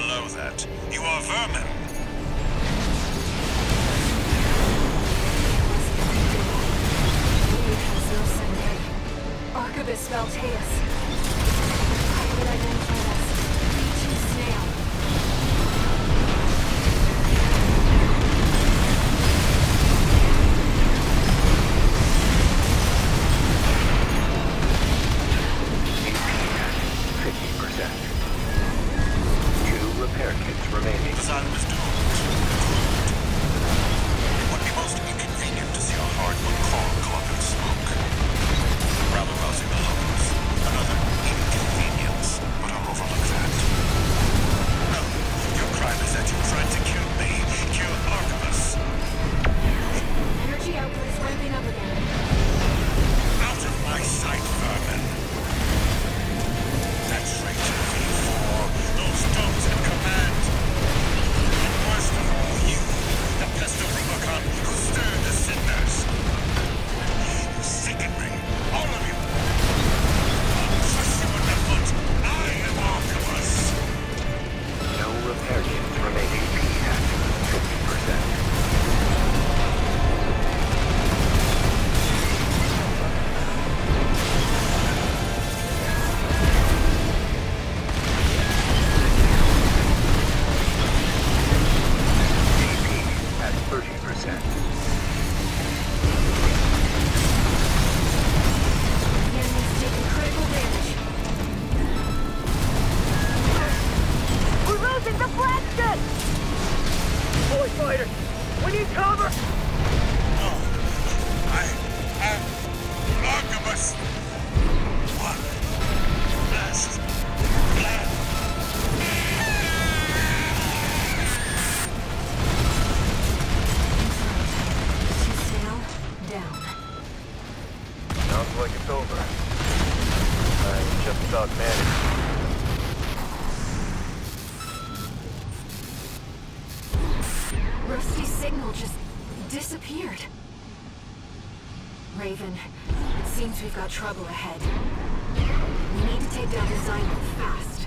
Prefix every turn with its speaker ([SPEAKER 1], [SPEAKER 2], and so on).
[SPEAKER 1] below that. You
[SPEAKER 2] are vermin. Arquebus Balteus. I identify
[SPEAKER 3] that. I was told, it would be most inconvenient to see a core go up in smoke. Rather rousing the locals. Another inconvenience, but I'll overlook that. No, your crime is that you tried to
[SPEAKER 4] Boy fighters, we need cover!
[SPEAKER 3] No, I am Artemis. One last plan.
[SPEAKER 1] B2 down.
[SPEAKER 2] Sounds like it's over. I'm just about managed.
[SPEAKER 1] Rusty's signal just disappeared. Raven, it seems we've got trouble ahead. We need to take down Designer fast.